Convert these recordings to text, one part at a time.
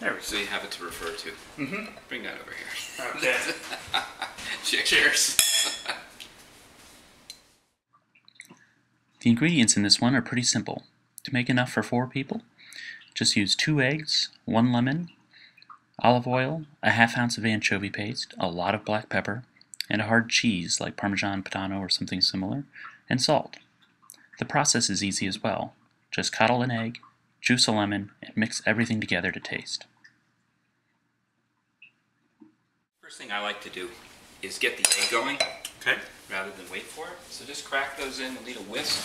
There we So you have it to refer to. Mm-hmm. Bring that over here. Okay. Cheers. Cheers. The ingredients in this one are pretty simple. To make enough for four people, just use two eggs, one lemon, olive oil, a half ounce of anchovy paste, a lot of black pepper, and a hard cheese like Parmesan Padano or something similar, and salt. The process is easy as well. Just coddle an egg, juice a lemon, and mix everything together to taste. First thing I like to do is get the egg going Okay. rather than wait for it. So just crack those in and lead a whisk.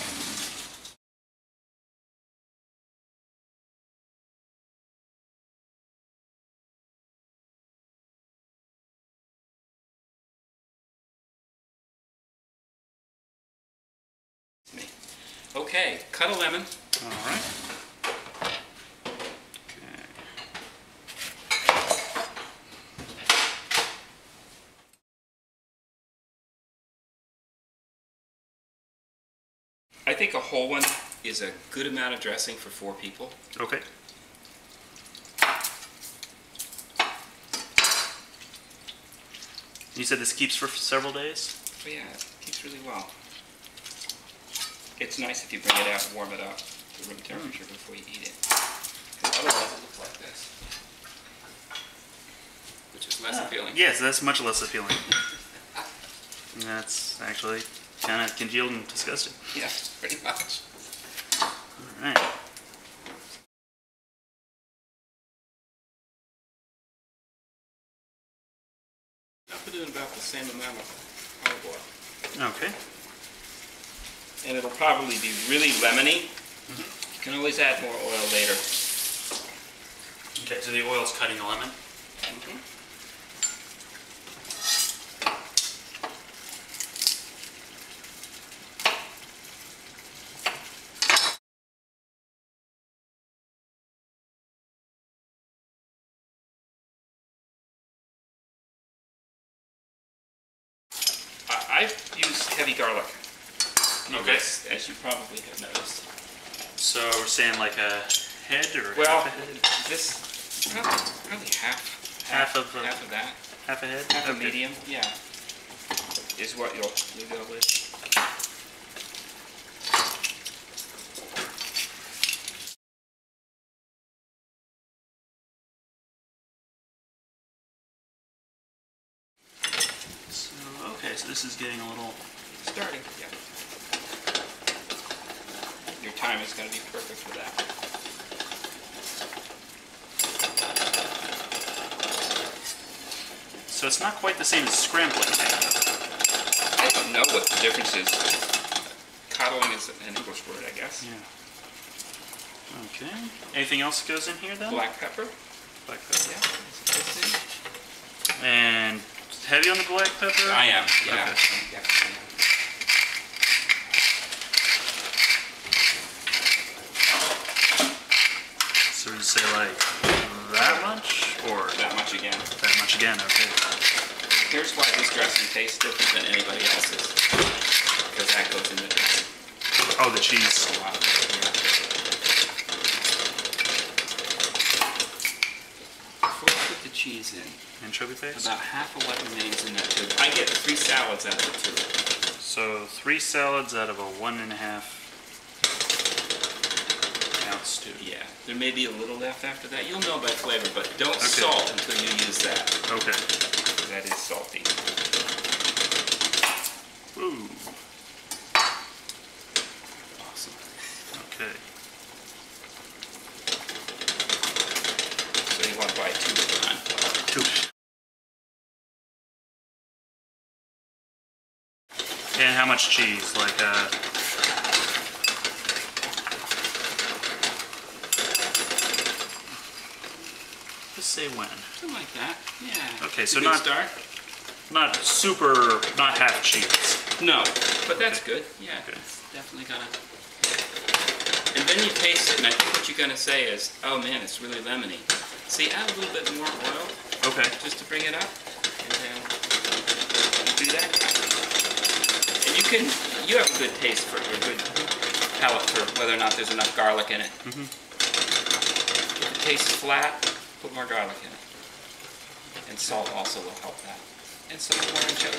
Okay, cut a lemon. All right. Okay. I think a whole one is a good amount of dressing for four people. Okay. You said this keeps for several days? Oh yeah, it keeps really well. It's nice if you bring it out and warm it up to room temperature before you eat it. 'Cause otherwise it looks like this. Which is less ah. appealing. Yes, that's much less appealing. That's actually kind of congealed and disgusting. Yeah, pretty much. All right. I put in about the same amount of olive oil. Okay. And it'll probably be really lemony. Mm-hmm. You can always add more oil later. Okay, so the oil's cutting the lemon. I, I've used heavy garlic. Okay. As you probably have noticed. So we're saying like a head or Well, half a head? this, probably, probably half. Half of, uh, half of that. Half a head? Half a medium, yeah. Is what you'll, you'll go with. So, okay, so this is getting a little. Starting, yeah. Your time is gonna be perfect for that. So it's not quite the same as scrambling. I don't know what the difference is. Coddling is an English word, I guess. Yeah. Okay. Anything else goes in here then? Black pepper, Black pepper. yeah. is this in? And heavy on the black pepper? I am, yeah. Okay. Yeah, So we say like that much or That much again. that much again? Okay. Here's why this dressing tastes different than anybody else's. Because that goes in the dressing. Oh, the cheese. A lot. Before I put the cheese in, Anchovy paste? about half of what remains in that tube. I get three salads out of the tube. So three salads out of a one and a half ounce tube. Yeah, there may be a little left after that. You'll know by flavor, but don't Okay. salt until you use that. Okay. That is salty. Ooh. Awesome. Okay. So you want to buy two at a time. Two. And how much cheese? Like uh Just say when. Something like that. Yeah. Okay, so not- start. Not super, not half cheese. No, but that's good. Yeah, Okay. it's definitely gonna. And then you taste it, and I think what you're gonna say is, "Oh man, it's really lemony." See, add a little bit more oil Okay. just to bring it up, and then do that. You can, you have a good taste for, a good palate for whether or not there's enough garlic in it. Mm-hmm. If it tastes flat, Put more garlic in it. And salt also will help that. And some more anchovy.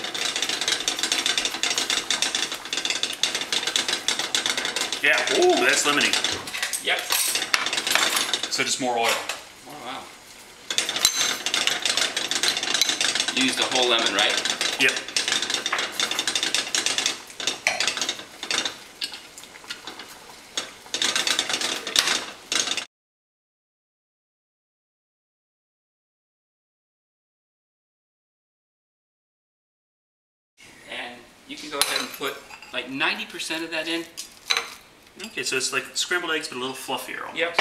Yeah. Ooh, that's lemony. Yep. So just more oil. Oh, wow. You used a whole lemon, right? Yep. And you can go ahead and put like 90% of that in. Okay, so it's like scrambled eggs, but a little fluffier. Almost. Yep.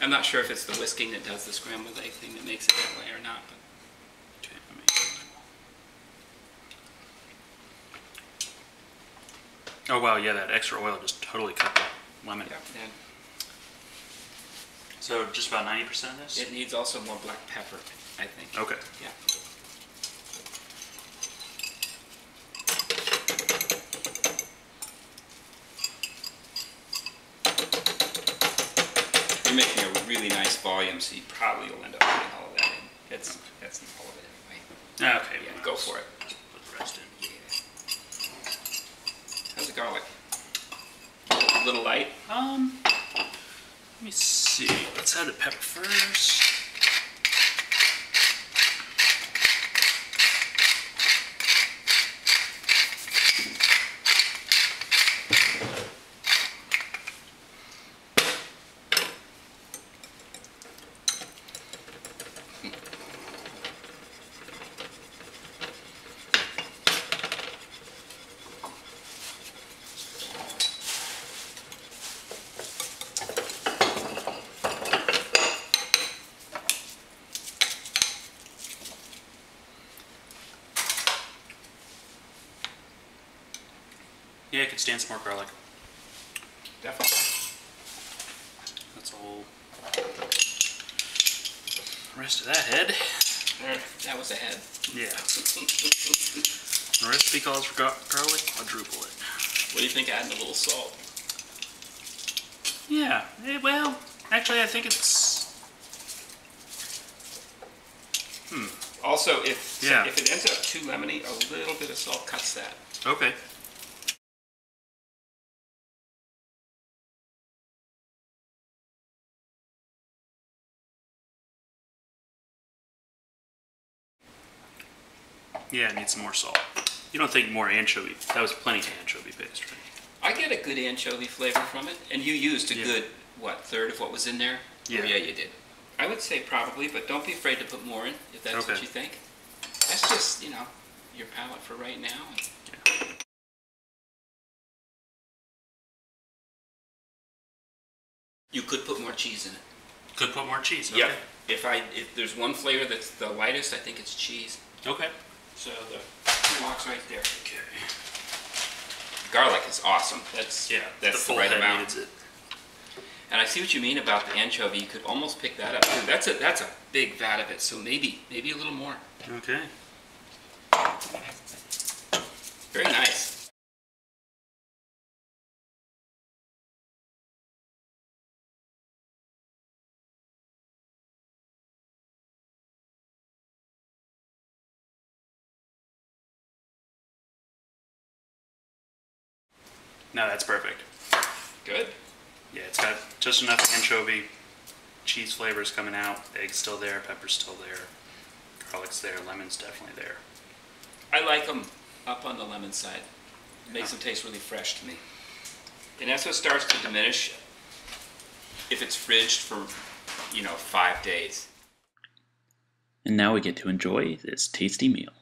I'm not sure if it's the whisking that does the scrambled egg thing that makes it that way or not, but Okay, let me- Oh wow, yeah, that extra oil just totally cut the lemon. yeah. And So just about ninety percent of this. it needs also more black pepper, I think. Okay. Yeah. You're making a really nice volume, so you probably will end up putting all of that in. That's, that's all of it anyway. Okay. Yeah, go for it. Put the rest in. Yeah. How's the garlic? A little light? Um, let me see. Let's add the pepper first. Yeah, I could stand some more garlic. Definitely. That's all. Rest of that head. That was a head. Yeah. the recipe calls for garlic. Quadruple it. What do you think adding a little salt? Yeah. eh, well, actually, I think it's. Hmm. Also, if Yeah. if it ends up too lemony, a little bit of salt cuts that. Okay. Yeah, it needs some more salt. You don't think more anchovy? That was plenty of anchovy paste, right? I get a good anchovy flavor from it, and you used a Yeah. good what third of what was in there? Yeah. Oh, yeah, you did. I would say probably, but don't be afraid to put more in if that's what you think. That's just you know your palate for right now. Yeah. You could put more cheese in it. Could put more cheese. Yeah. If I if there's one flavor that's the lightest, I think it's cheese. Okay. So the box right there. Okay. Garlic is awesome. That's Yeah, That's the the right amount. needs it. And I see what you mean about the anchovy. You could almost pick that up too. That's a that's a big vat of it. So maybe maybe a little more. Okay. No, that's perfect. Good. Yeah, it's got just enough anchovy, cheese flavors coming out, egg's still there, pepper's still there, garlic's there, lemon's definitely there. I like them up on the lemon side. It makes them taste really fresh to me. And that's what starts to diminish if it's fridged for, you know, five days. And now we get to enjoy this tasty meal.